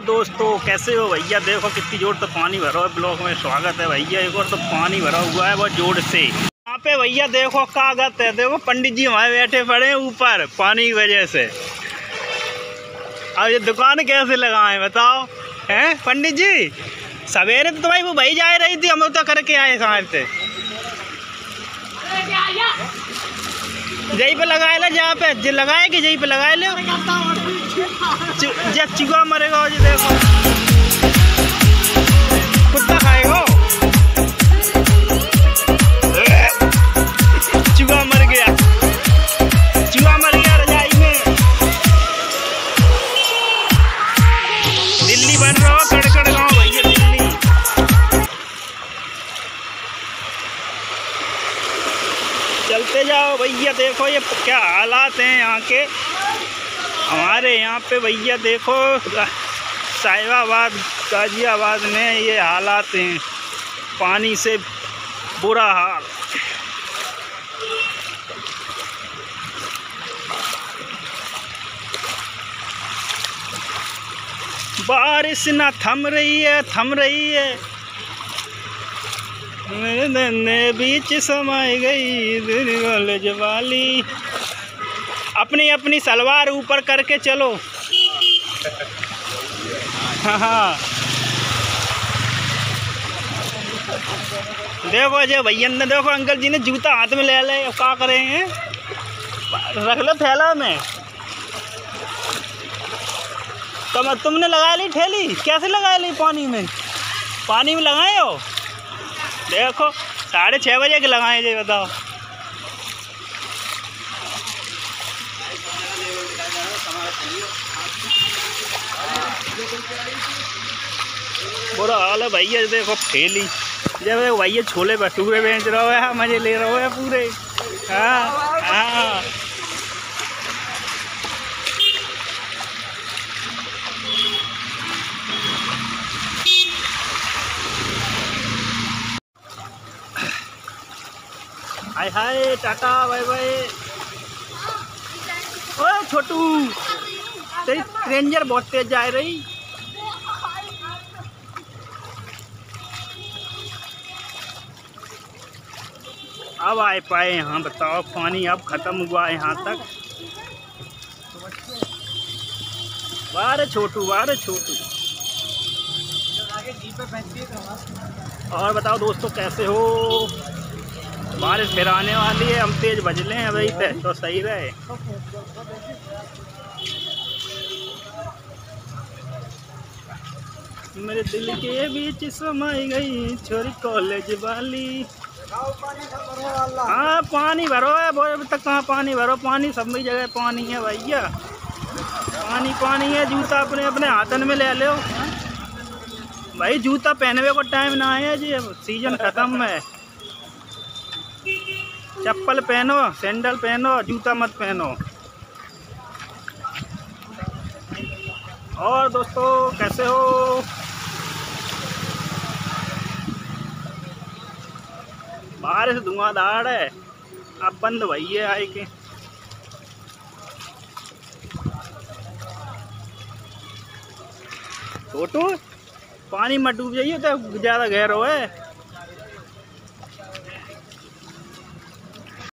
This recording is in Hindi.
दोस्तों, कैसे हो भैया? देखो कितनी ज़ोर तो पानी भरा है ब्लॉक में स्वागत है भैया। एक और तो पानी भरा हुआ है, बहुत ज़ोर से। यहाँ पे भैया देखो कागत है। देखो पंडित जी हमारे बैठे पड़े ऊपर, पानी की वजह से। अब ये दुकान कैसे लगाए, बताओ? हैं, पंडित जी? सवेरे तो भाई वो भाई जा रही थी, हम तो करके आए साहब से। जही पे लगाए ला, जहाँ पे जे लगाए कि पे लगाए लो चु- जे चूहा मरेगा जी देखो। कुत्ता खाएगा दिल्ली बन रहा चलते जाओ भैया, देखो ये क्या हालात हैं यहाँ के। हमारे यहाँ पे भैया, देखो, साहिबाबाद, गाजियाबाद में ये हालात हैं। पानी से बुरा हाल। बारिश ना थम रही है, थम रही है। मैंने बीच समाई गई दिल जवाली। अपनी अपनी सलवार ऊपर करके चलो। हाँ। हाँ देखो जो भैया ने देखो, अंकल जी ने जूता हाथ में ले ले अब क्या करेंगे रख लो थैला में। तुम तुमने लगा ली ठेली कैसे लगा ली पानी में? पानी में लगाए हो? देखो, साढ़े छः बजे के लगाए जी बताओ। बुरा हाल है भैया, देखो, ठेली। जब देखो भैया छोले भटूरे बेच रहे हो मज़े ले रहे हो पूरे। हाँ हाँ। Hi hi, ta-ta, bye bye. ओए, छोटू, तेरी रेंजर बहुत तेज जा रही। अब आए पाए यहाँ, बताओ, पानी अब ख़त्म हुआ यहाँ तक। बारे छोटू बारे छोटू। और बताओ दोस्तों, कैसे हो? बारिश फिर आने वाली है, हम तेज बजले हैं अभी पे तो सही रहे। मेरे दिल के बीच समाई गई छोरी कॉलेज वाली। हाँ पानी भरो है, बोले अभी तक कहाँ पानी भरो? पानी सब में जगह पानी है भैया। पानी पानी है, जूता अपने अपने हाथन में ले लो। भाई, जूता पहनवे को टाइम ना है जी सीज़न खत्म है। चप्पल पहनो सैंडल पहनो, जूता मत पहनो। और दोस्तों, कैसे हो? बारिश धुआंधार है। अब बंद भई है आए के। छोटू पानी में डूब जाइए तो ज़्यादा गहरा है।